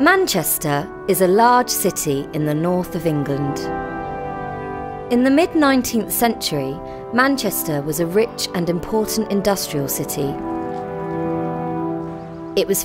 Manchester is a large city in the north of England. In the mid 19th century, Manchester was a rich and important industrial city. It was